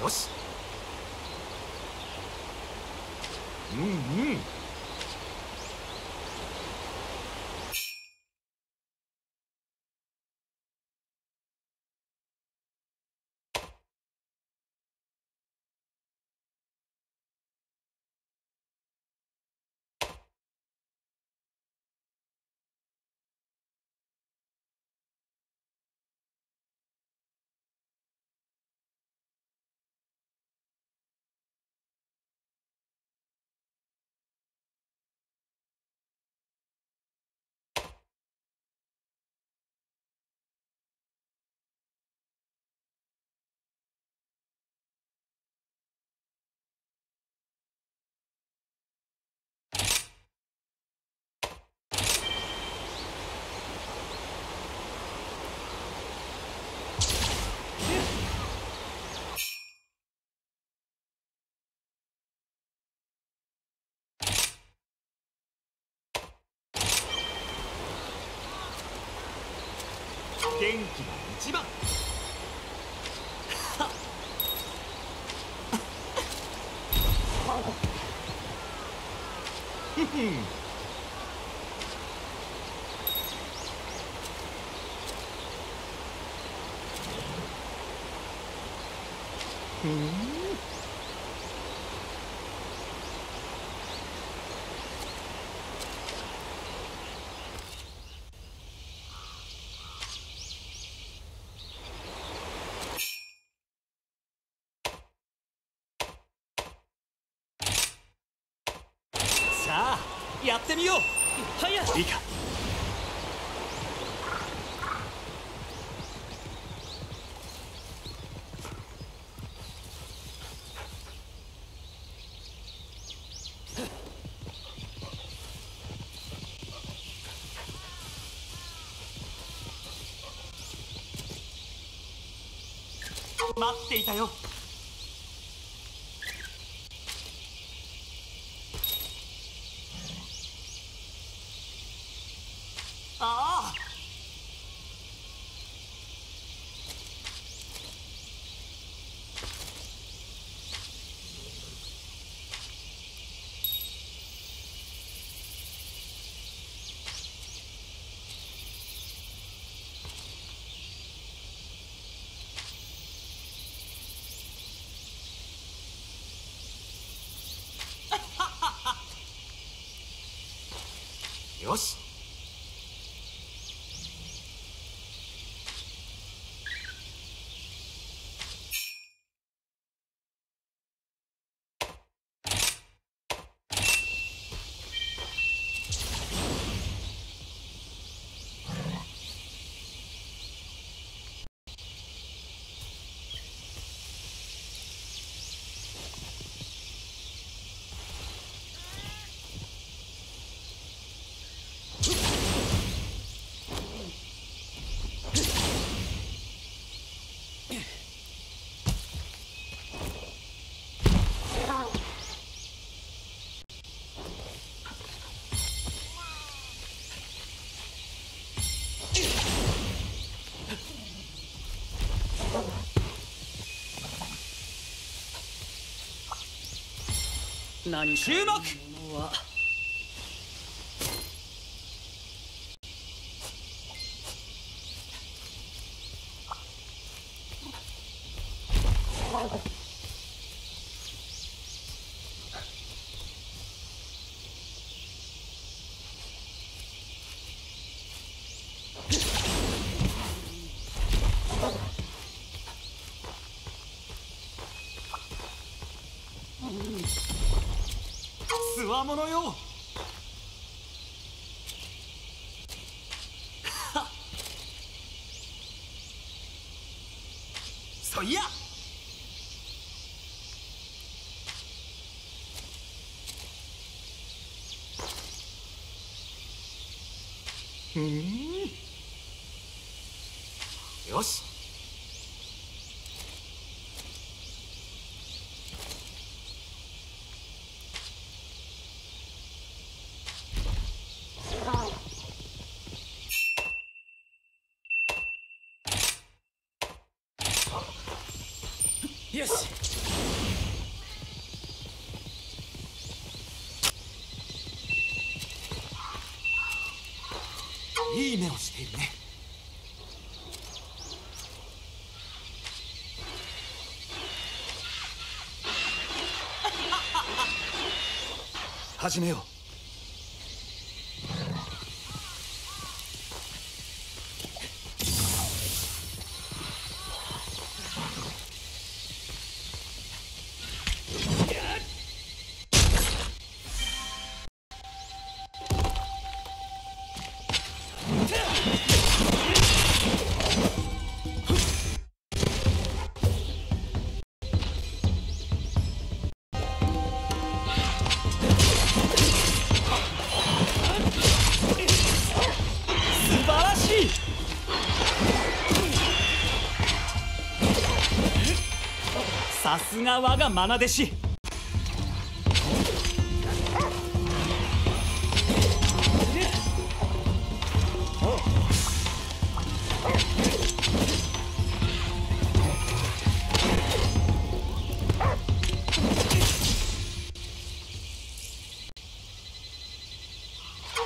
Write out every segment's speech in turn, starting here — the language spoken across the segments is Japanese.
よし。うんうん。元気が一番。ふ さあやってみよう。はや。いいか。待っていたよああよし。注目。ものはつわものよ。そいや。ふん。よし。よし。いい目をしているね。始めよう。さすが我が愛弟子。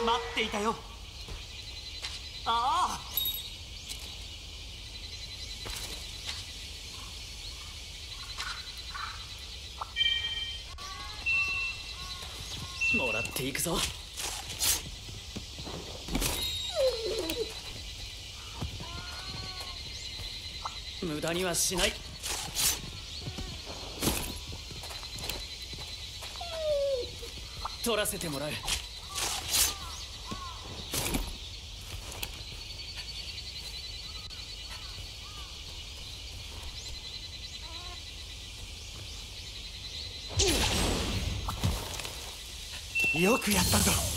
待っていたよああもらっていくぞ。無駄にはしない。取らせてもらう。よくやったぞ。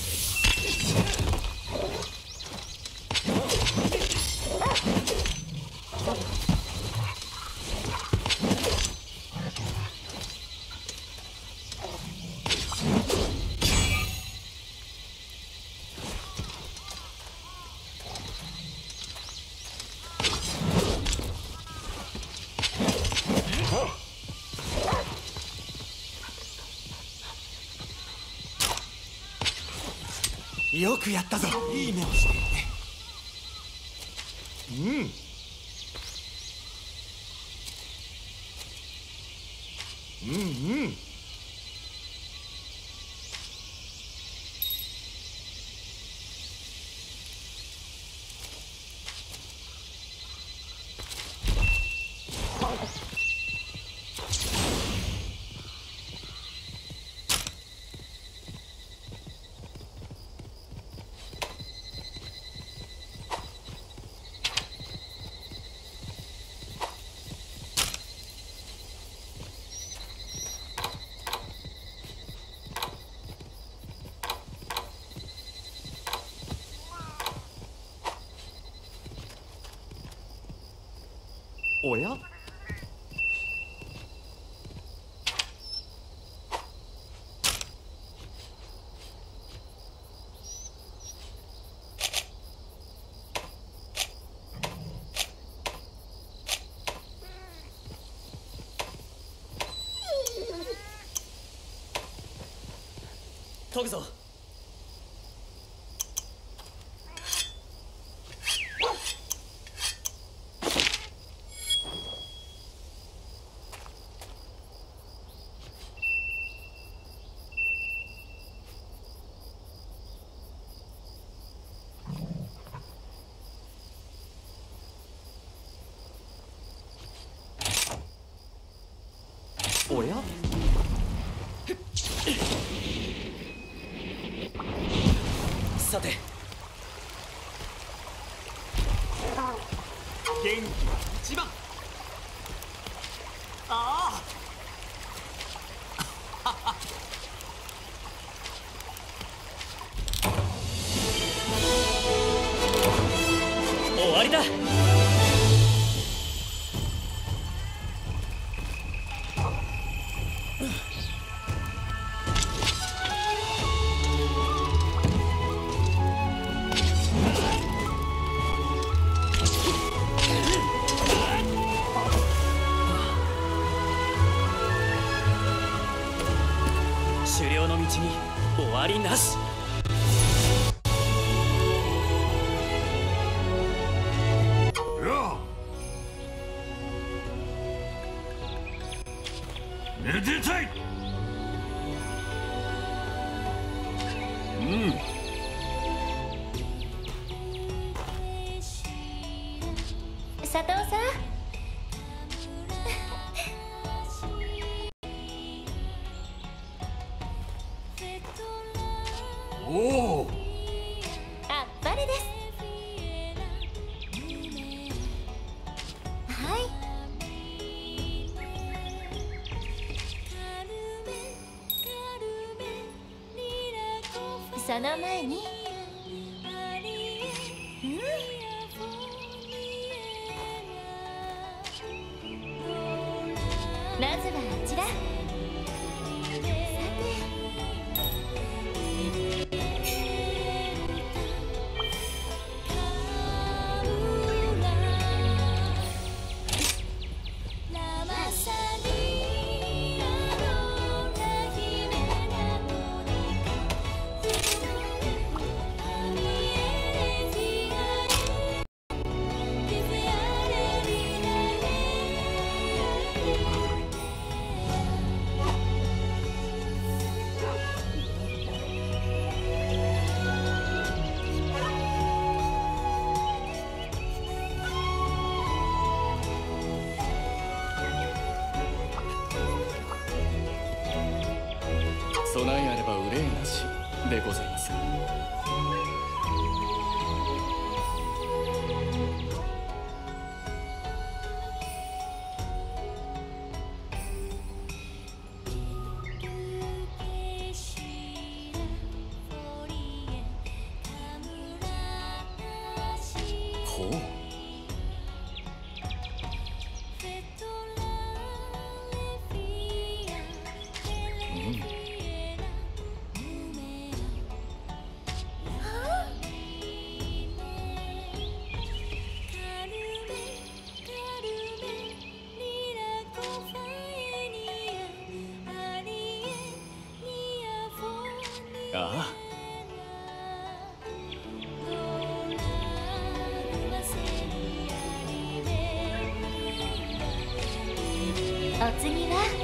よくやったぞ。いい目をしているね。うんうんうんおや研ぐぞおやさて元気。は一番。ああ狩猟の道に終わりなし。その前に。お次は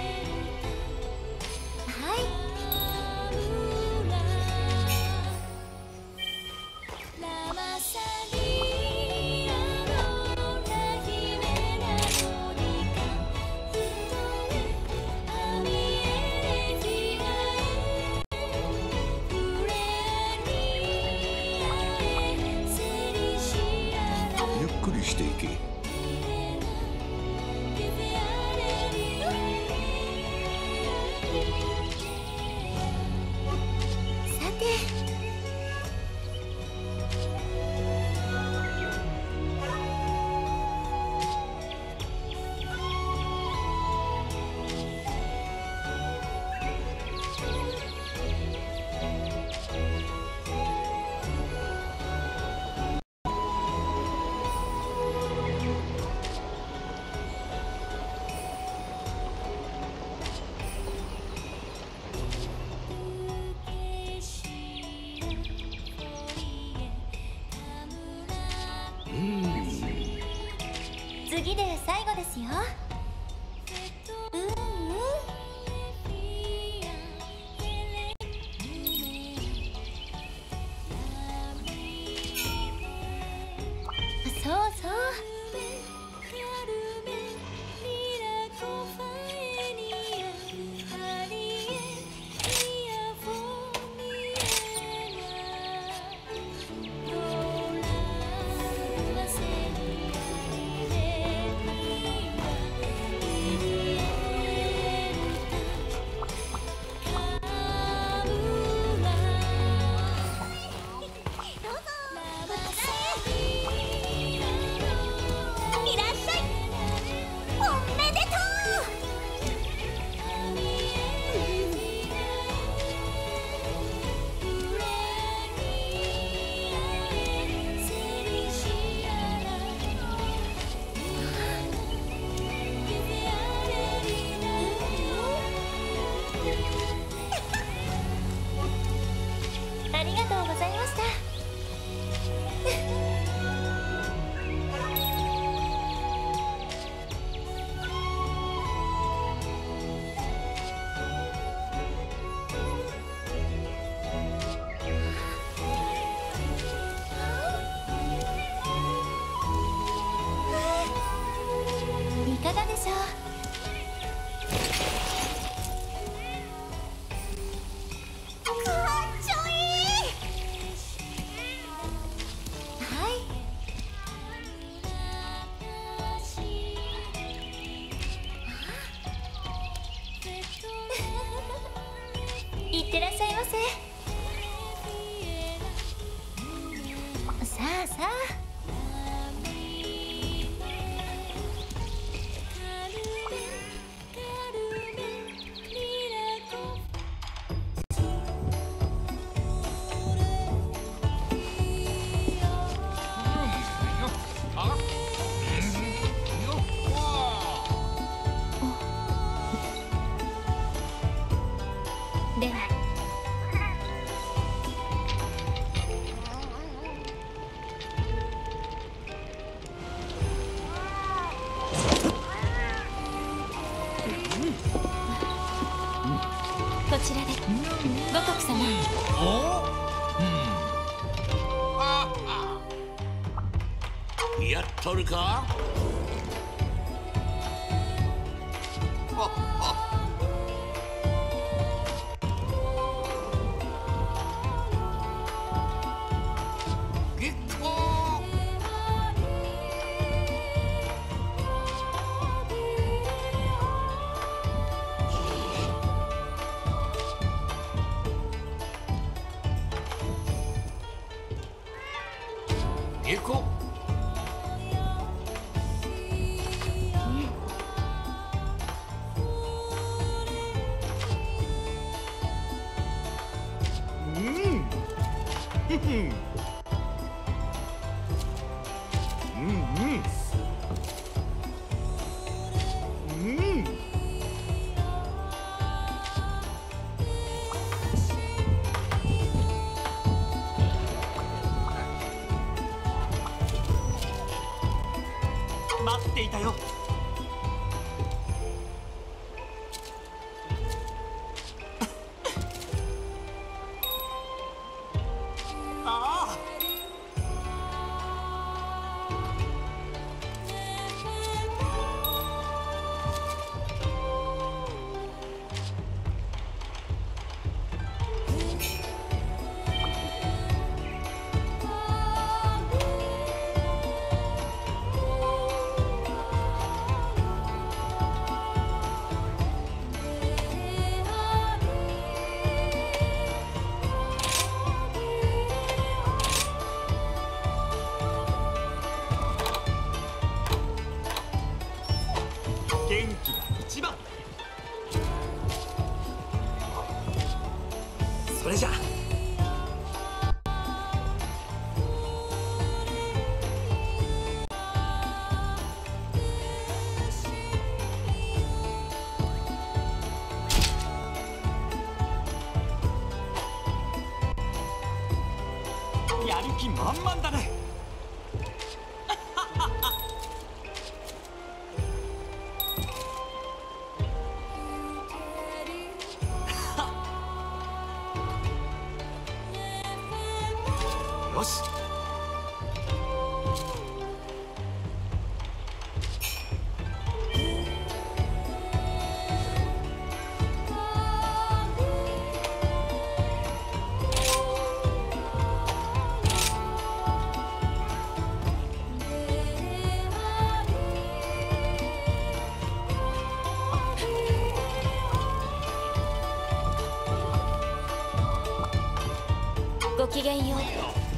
次で最後ですよ。ってらっしゃいませ。さあさあ。やっとるか？行こ待っていたよ。哈 哈ごきげんよう。